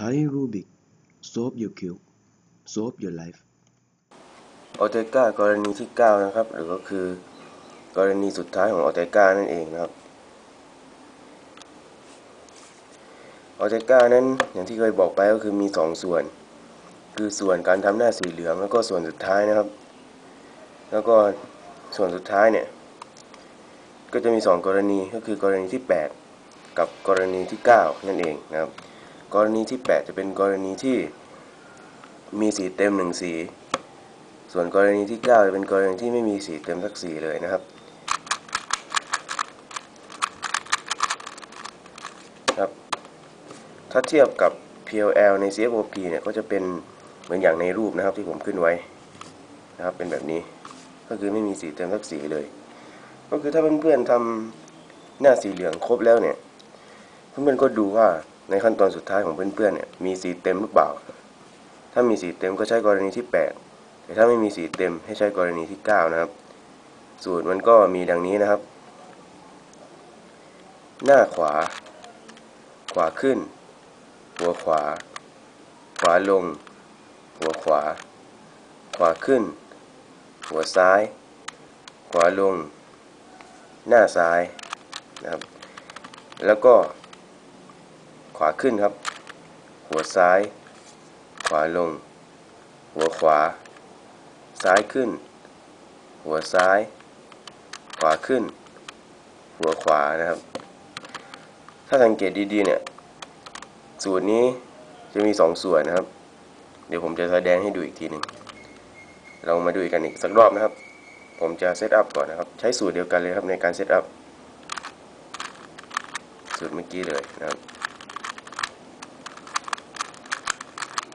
Thai Rubik Solve your cube Solve your life ออเตกากรณีที่ 9 นะครับ หรือก็คือกรณีสุดท้ายของออเตกานั่นเองนะครับออเตกานั้นอย่างที่เคยบอกไปก็คือมี 2 ส่วน คือส่วนการทำหน้าสีเหลืองแล้วก็ส่วนสุดท้ายนะครับ แล้วก็ส่วนสุดท้ายเนี่ยก็จะมี 2 กรณีก็คือกรณีที่ 8 กับกรณีที่ 9 นั่นเองนะครับ กรณีที่ 8 จะเป็นกรณีที่มีสีเต็มหนึ่งสี ส่วนกรณีที่ 9 จะเป็นกรณีที่ไม่มีสีเต็มสักสีเลยนะครับครับ ถ้าเทียบกับ PLL ใน CFOP เนี่ยก็จะเป็นเหมือนอย่างในรูปนะครับที่ผมขึ้นไว้นะครับเป็นแบบนี้ก็คือไม่มีสีเต็มสักสีเลย ก็คือถ้าเพื่อนๆทำหน้าสีเหลืองครบแล้วเนี่ย เพื่อนๆก็ดูว่า ในขั้นตอนสุดท้ายของเพื่อนๆเนี่ยมีสีเต็มหรือเปล่า ถ้ามีสีเต็มก็ใช้กรณีที่ 8 แต่ถ้าไม่มีสีเต็มให้ใช้กรณีที่ 9 นะครับ สูตรมันก็มีดังนี้นะครับ หน้าขวา ขวาขึ้น หัวขวา ขวาลง หัวขวา ขวาขึ้น หัวซ้าย ขวาลง หน้าซ้ายนะครับ แล้วก็ ขวาขึ้นครับ หัวซ้าย ขวาลง หัวขวา ซ้ายขึ้น หัวซ้าย ขวาขึ้น หัวขวานะครับ ถ้าสังเกตดีๆเนี่ย สูตรนี้จะมี2ส่วนนะครับ เดี๋ยวผมจะแสดงให้ดูอีกทีหนึ่งเรามาดูกันอีกสักรอบนะครับ ผมจะ set up ก่อนนะครับ ใช้สูตรเดียวกันเลยครับในการ set up สูตรเมื่อกี้เลยนะครับ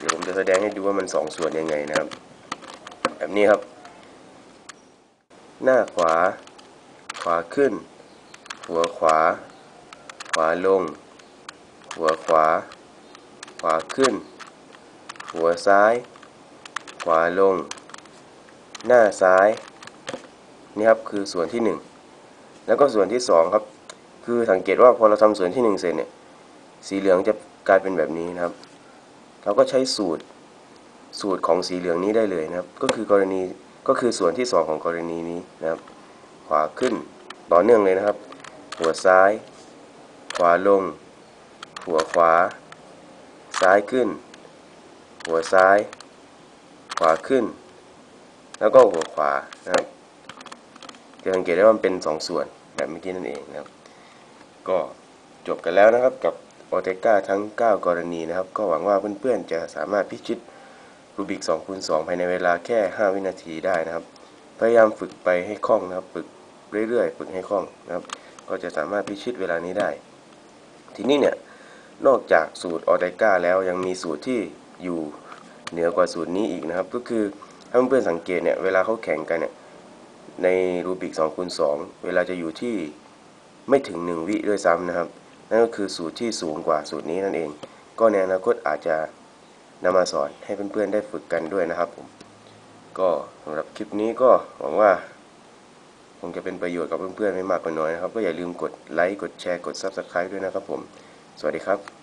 เดี๋ยวผมจะแสดงให้ดูว่ามันสองส่วนยังไงนะครับ แบบนี้ครับ หน้าขวา ขวาขึ้น หัวขวา ขวาลง หัวขวา ขวาขึ้น หัวซ้าย ขวาลง หน้าซ้าย นี่ครับคือส่วนที่ 1 แล้วก็ส่วนที่ 2 ครับ คือสังเกตว่าพอเราทำส่วนที่ 1 เสร็จเนี่ยสีเหลืองจะกลายเป็นแบบนี้นะครับ เราก็ใช้สูตรสูตรของสีเหลืองนี้ได้เลยนะครับ ก็คือกรณีก็คือส่วนที่ 2 ของกรณีนี้นะครับ ขวาขึ้นต่อเนื่องเลยนะครับ หัวซ้าย ขวาลง หัวขวา ซ้ายขึ้น หัวซ้าย ขวาขึ้น แล้วก็หัวขวานะครับจะสังเกตได้ว่ามันเป็น 2 ส่วนแบบเมื่อกี้นั่นเองนะครับ ก็จบกันแล้วนะครับกับ อเทกาทั้ง 9 กรณีนะครับ ก็หวังว่าเพื่อนๆจะสามารถพิชิตรูบิก2คูณ2ภายในเวลาแค่ 5 วินาทีได้นะครับ พยายามฝึกไปให้คล่องนะครับ ฝึกเรื่อยๆ ฝึกให้คล่องนะครับ ก็จะสามารถพิชิตเวลานี้ได้ ทีนี้เนี่ย นอกจากสูตรออเทกาแล้วยังมีสูตรที่อยู่เหนือกว่าสูตรนี้อีกนะครับ ก็คือถ้าเพื่อนๆสังเกตเนี่ย เวลาเขาแข่งกันเนี่ย ในรูบิก2คูณ2เวลาจะอยู่ที่ไม่ถึง 1 วิด้วยซ้ำนะครับ นั่นก็คือสูตรที่สูงกว่าสูตรนี้นั่นเอง ก็ในอนาคตอาจจะนำมาสอนให้เพื่อนๆได้ฝึกกันด้วยนะครับผมก็สำหรับคลิปนี้ก็หวังว่าคงจะเป็นประโยชน์กับเพื่อนๆไม่มากก็น้อยนะครับ ก็อย่าลืมกดไลค์กดแชร์กด Subscribe ด้วยนะครับผม สวัสดีครับ